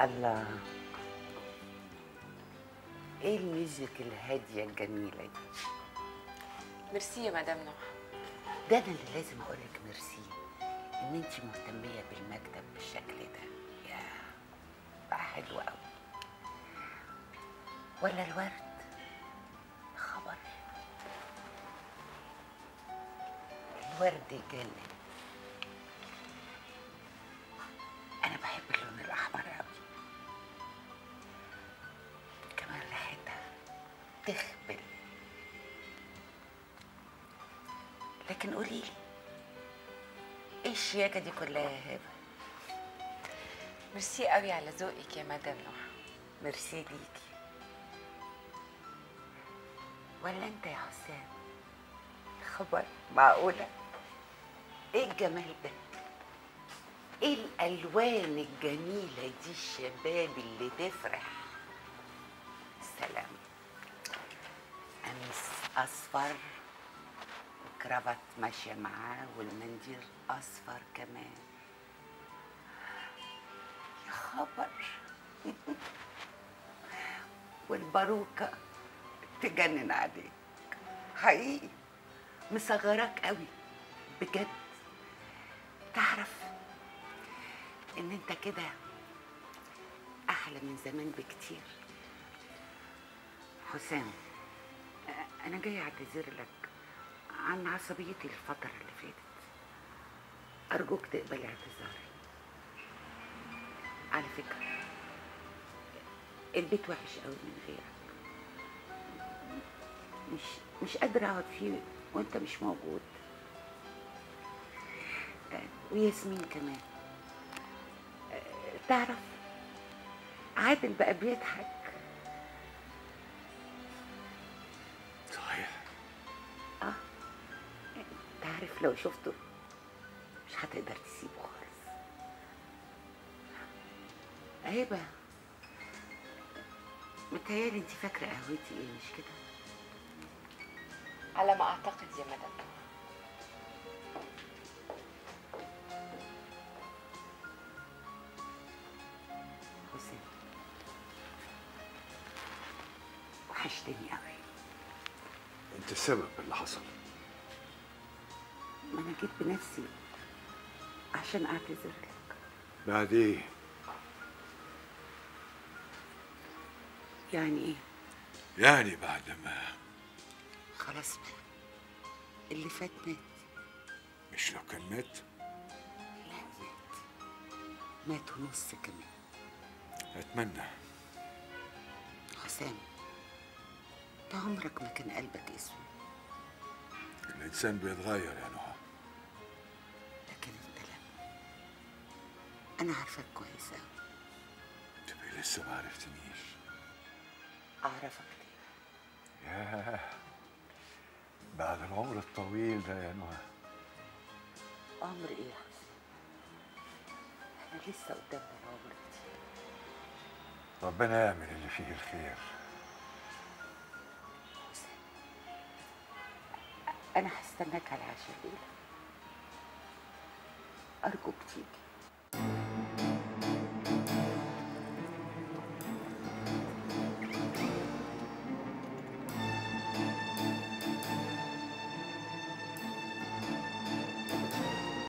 الله. إيه ال music الهادية الجميلة دي؟ ميرسي يا مدام نوح. ده أنا اللي لازم أقول لك ميرسي إن أنت مهتمية بالمكتب بالشكل ده. يا بقى حلو قوي ولا الورد؟ خبر. الورد يجنن أنا بحب اللون الأحمر قوي تخبل. لكن قولي لي إيه الشياكة دي كلها يا هبة؟ ميرسي قوي على ذوقك يا مدام نوح ميرسي ليكي. ولا أنت يا حسام؟ خبر معقولة؟ إيه الجمال ده؟ إيه الألوان الجميلة دي الشباب اللي تفرح؟ سلام. أصفر وكرافات ماشية معاه والمنديل أصفر كمان. يا خبر. والباروكة تجنن عليك. حقيقي. مصغراك قوي. بجد. تعرف إن أنت كده أحلى من زمان بكتير. حسام. أنا جاي أعتذر لك عن عصبيتي الفترة اللي فاتت. أرجوك تقبل اعتذاري. على فكرة البيت وحش قوي من غيرك. مش مش قادرة أقعد فيه وأنت مش موجود. وياسمين كمان. تعرف عادل بقى بيضحك عارف لو شفته مش هتقدر تسيبه خالص. هبة متهيألي انت فاكرة قهوتي إيه مش كده؟ على ما أعتقد يا مدام. حسين وحشتني قوي. انت السبب اللي حصل. ما أنا جيت بنفسي عشان اعتذر لك بعد إيه يعني إيه؟ يعني بعد ما؟ خلاص. بقى اللي فات مات. مش لو كان مات؟ لا مات. مات ونص كمان. أتمنى. حسام انت عمرك ما كان قلبك أسود. الإنسان بيتغير يا نهى. أنا عارفك كويس قوي تبقي لسه ما عرفتنيش. أعرفك ليه ياه. بعد العمر الطويل ده يا نهى. عمر إيه يا حسام إحنا لسه قدامنا العمر كتير. ربنا يعمل اللي فيه الخير. حسام أنا هستناك على العشاء ارجوك تيجي